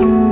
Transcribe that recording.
you.